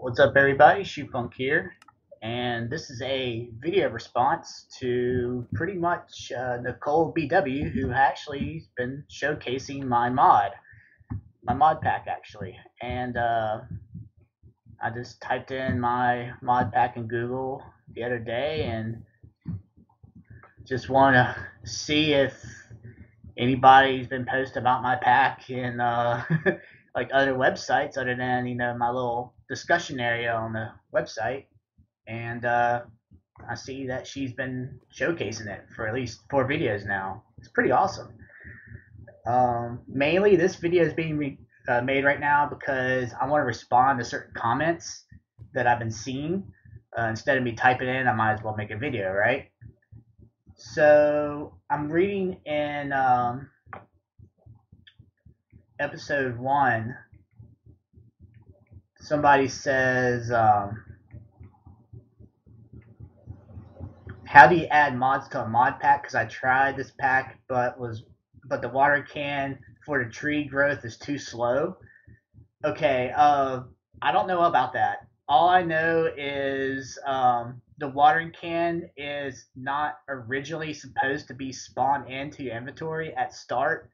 What's up everybody, Shufunk here, and this is a video response to pretty much uh, Nicole BW who actually has been showcasing my mod, my mod pack actually, and uh, I just typed in my mod pack in Google the other day and just want to see if anybody's been posting about my pack in uh, like other websites other than you know my little discussion area on the website, and uh, I see that she's been showcasing it for at least four videos now. It's pretty awesome. Um, mainly, this video is being re- uh, made right now because I want to respond to certain comments that I've been seeing. Uh, instead of me typing in, I might as well make a video, right? So I'm reading in um, episode one somebody says, um, how do you add mods to a mod pack? Because I tried this pack, but was but the water can for the tree growth is too slow. Okay, uh, I don't know about that. All I know is um, the watering can is not originally supposed to be spawned into your inventory at start.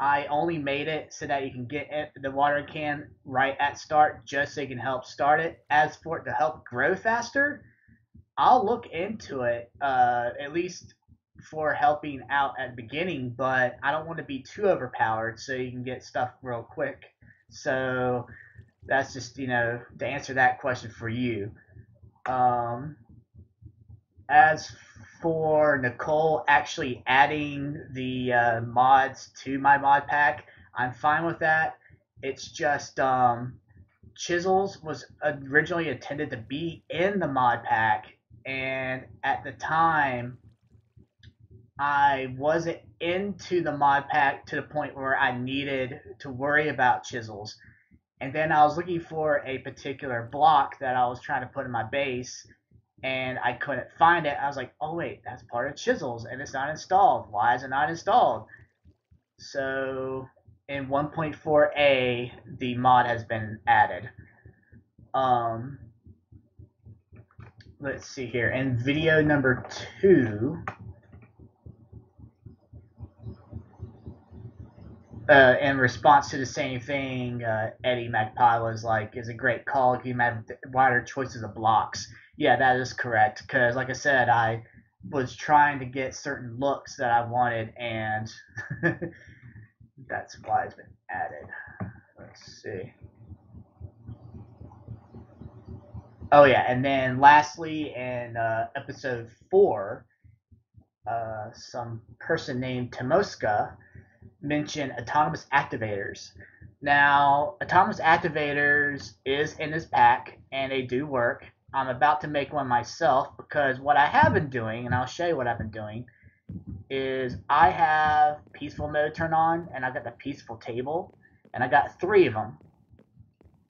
I only made it so that you can get it, the water can right at start just so you can help start it. As for it to help grow faster, I'll look into it uh, at least for helping out at the beginning, but I don't want to be too overpowered so you can get stuff real quick. So that's just, you know, to answer that question for you. Um, as for Nicole actually adding the uh, mods to my mod pack, I'm fine with that. It's just um, Chisels was originally intended to be in the mod pack, and at the time, I wasn't into the mod pack to the point where I needed to worry about chisels. And then I was looking for a particular block that I was trying to put in my base, and I couldn't find it. I was like, oh wait, that's part of Chisels and it's not installed. Why is it not installed? So in 1.4a, the mod has been added. Um, let's see here. In video number two, uh, in response to the same thing, uh, Eddie Magpie was like, "Is a great call. You have wider choices of blocks." Yeah, that is correct. Because, like I said, I was trying to get certain looks that I wanted, and that's why it's been added. Let's see. Oh yeah, and then lastly, in uh, episode four, uh, some person named Tomoska mentioned autonomous activators. Now, autonomous activators is in this pack, and they do work. I'm about to make one myself because what I have been doing, and I'll show you what I've been doing, is I have peaceful mode turned on, and I got the peaceful table, and I got three of them.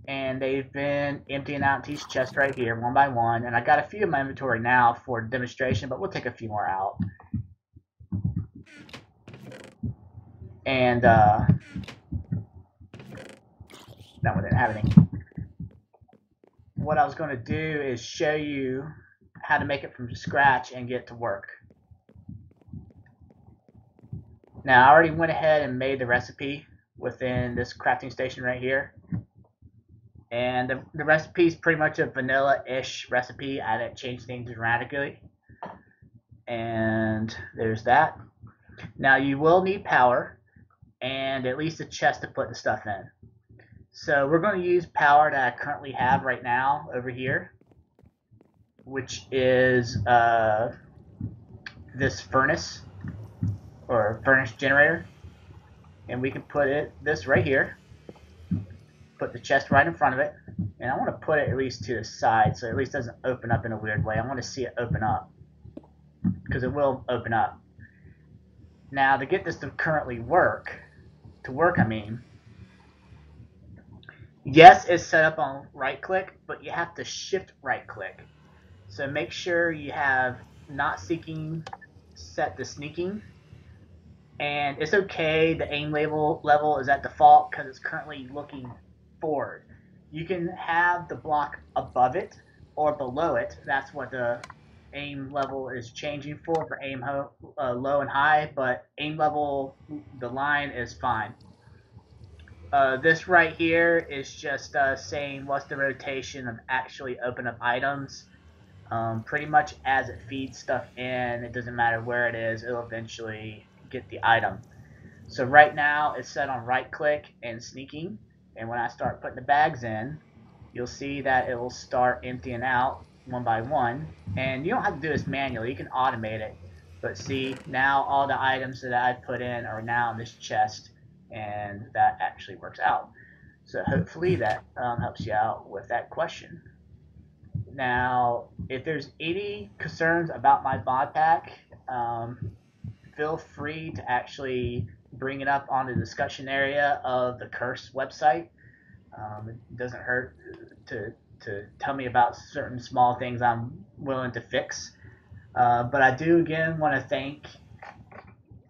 And they've been emptying out these chests right here, one by one, and I got a few in my inventory now for demonstration, but we'll take a few more out. And, uh, that one didn't have any what I was going to do is show you how to make it from scratch and get to work. Now I already went ahead and made the recipe within this crafting station right here. And the, the recipe is pretty much a vanilla-ish recipe. I didn't change things dramatically. And there's that. Now you will need power and at least a chest to put the stuff in. So we're going to use power that I currently have right now over here, which is uh, this furnace or furnace generator. And we can put it this right here. Put the chest right in front of it. And I want to put it at least to the side so at least doesn't open up in a weird way. I want to see it open up. Because it will open up. Now to get this to currently work, to work I mean, Yes, it's set up on right click, but you have to shift right click. So make sure you have not seeking set to sneaking. And it's okay, the aim level level is at default because it's currently looking forward. you can have the block above it or below it. That's what the aim level is changing for for aim uh, low and high, but aim level, the line is fine. Uh, this right here is just uh, saying what's the rotation of actually open up items. Um, pretty much as it feeds stuff in, it doesn't matter where it is, it'll eventually get the item. So right now it's set on right click and sneaking, and when I start putting the bags in, you'll see that it will start emptying out one by one. And you don't have to do this manually, you can automate it. But see, now all the items that I put in are now in this chest, and that actually works out. So hopefully that um, helps you out with that question. Now, if there's any concerns about my mod pack, um, feel free to actually bring it up on the discussion area of the Curse website. Um, it doesn't hurt to, to tell me about certain small things I'm willing to fix. Uh, but I do again want to thank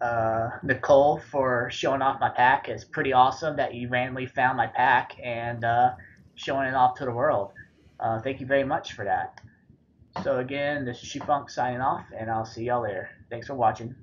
uh, Nicole for showing off my pack. It's pretty awesome that you randomly found my pack and uh, showing it off to the world. Uh, thank you very much for that. So again, this is Shufunk signing off, and I'll see y'all later. Thanks for watching.